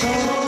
Show.